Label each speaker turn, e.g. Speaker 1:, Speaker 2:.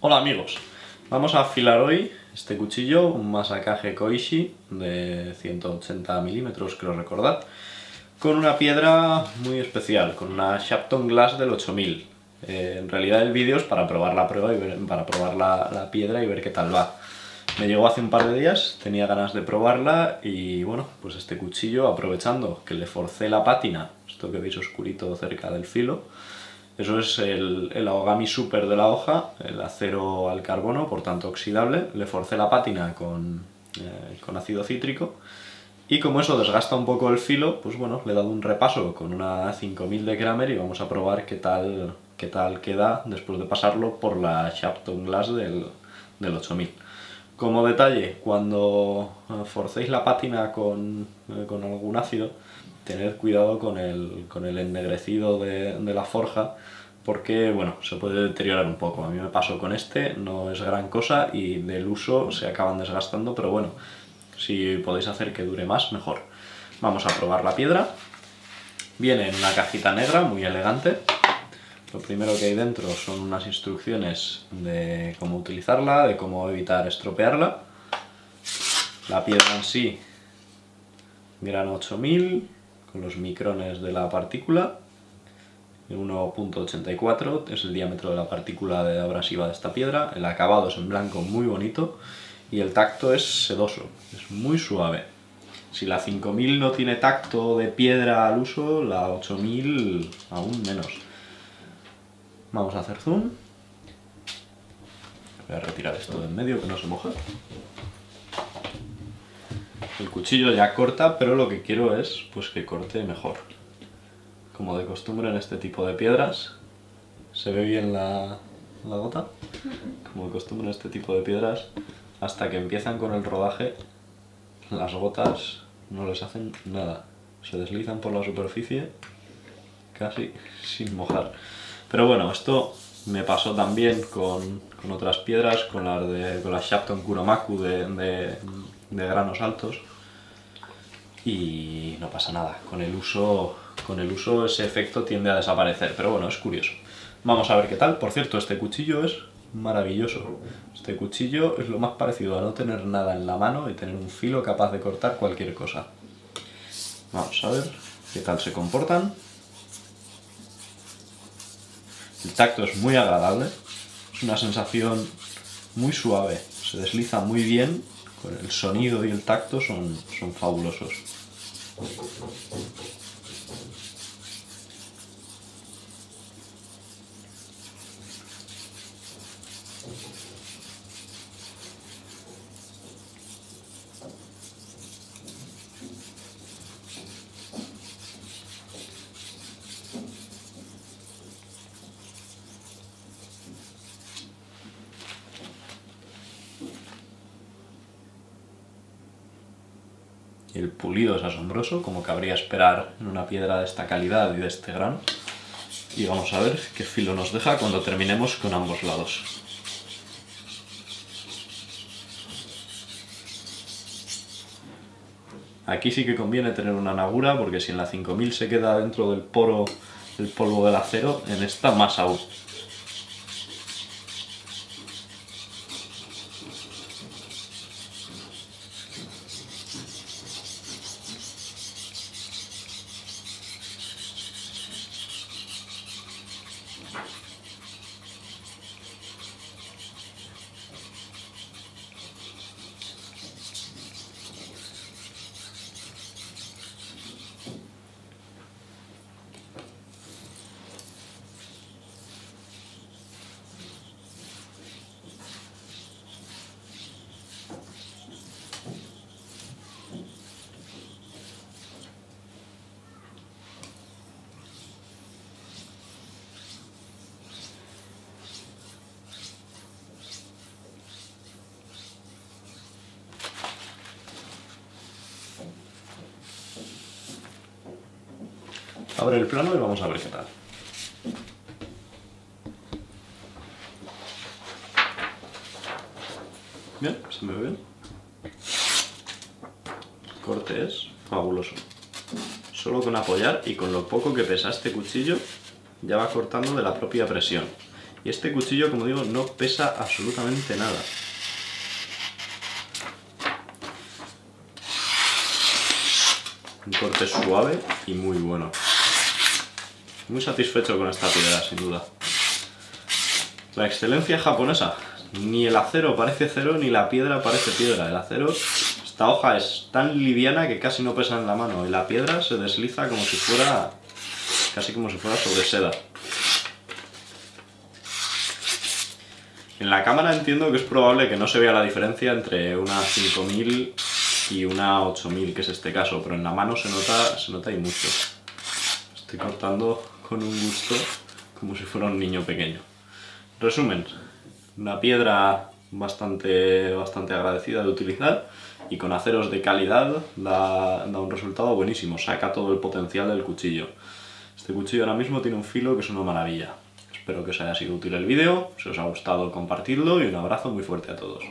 Speaker 1: Hola amigos, vamos a afilar hoy este cuchillo, un Masakage Koishi de 180 milímetros, creo recordar, con una piedra muy especial, con una Shapton Glass del 8000. Eh, en realidad el vídeo es para probar la prueba y para probar la, piedra y ver qué tal va. Me llegó hace un par de días, tenía ganas de probarla y bueno, pues este cuchillo, aprovechando que le forcé la pátina, esto que veis oscurito cerca del filo, eso es el, el Aogami Super de la hoja, el acero al carbono, por tanto oxidable. Le forcé la pátina con, eh, con ácido cítrico y como eso desgasta un poco el filo, pues bueno, le he dado un repaso con una 5000 de Kramer y vamos a probar qué tal, qué tal queda después de pasarlo por la Shapton Glass del, del 8000. Como detalle, cuando forcéis la pátina con, eh, con algún ácido, tener cuidado con el, con el ennegrecido de, de, la forja porque bueno, se puede deteriorar un poco. A mí me pasó con este, no es gran cosa y del uso se acaban desgastando, pero bueno, si podéis hacer que dure más, mejor. Vamos a probar la piedra. Viene en una cajita negra, muy elegante. Lo primero que hay dentro son unas instrucciones de cómo utilizarla, de cómo evitar estropearla. La piedra en sí, grano 8000, con los micrones de la partícula. 1.84 es el diámetro de la partícula de abrasiva de esta piedra. El acabado es en blanco muy bonito y el tacto es sedoso, es muy suave. Si la 5000 no tiene tacto de piedra al uso, la 8000 aún menos. Vamos a hacer zoom. Voy a retirar esto de en medio que no se moja. El cuchillo ya corta, pero lo que quiero es pues que corte mejor. Como de costumbre en este tipo de piedras, se ve bien la, la gota. Como de costumbre en este tipo de piedras, hasta que empiezan con el rodaje, las gotas no les hacen nada. Se deslizan por la superficie casi sin mojar. Pero bueno, esto me pasó también con, con otras piedras, con las de con la Shapton Kuromaku de, de, de granos altos y no pasa nada. Con el, uso, con el uso ese efecto tiende a desaparecer, pero bueno, es curioso. Vamos a ver qué tal. Por cierto, este cuchillo es maravilloso. Este cuchillo es lo más parecido a no tener nada en la mano y tener un filo capaz de cortar cualquier cosa. Vamos a ver qué tal se comportan. El tacto es muy agradable, es una sensación muy suave, se desliza muy bien el sonido y el tacto son, son fabulosos. El pulido es asombroso, como cabría esperar en una piedra de esta calidad y de este grano. Y vamos a ver qué filo nos deja cuando terminemos con ambos lados. Aquí sí que conviene tener una nagura, porque si en la 5000 se queda dentro del poro el polvo del acero, en esta más aún. Abre el plano y vamos a ver qué tal. Bien, se me ve bien. Corte es fabuloso. Solo con apoyar y con lo poco que pesa este cuchillo ya va cortando de la propia presión. Y este cuchillo, como digo, no pesa absolutamente nada. Un corte suave y muy bueno. Muy satisfecho con esta piedra, sin duda. La excelencia japonesa. Ni el acero parece cero, ni la piedra parece piedra. El acero, esta hoja es tan liviana que casi no pesa en la mano. Y la piedra se desliza como si fuera, casi como si fuera sobre seda. En la cámara entiendo que es probable que no se vea la diferencia entre una 5000 y una 8000, que es este caso, pero en la mano se nota, se nota y mucho. Estoy cortando con un gusto como si fuera un niño pequeño. Resumen, una piedra bastante, bastante agradecida de utilizar y con aceros de calidad da, un resultado buenísimo, saca todo el potencial del cuchillo. Este cuchillo ahora mismo tiene un filo que es una maravilla. Espero que os haya sido útil el vídeo, si os ha gustado compartidlo y un abrazo muy fuerte a todos.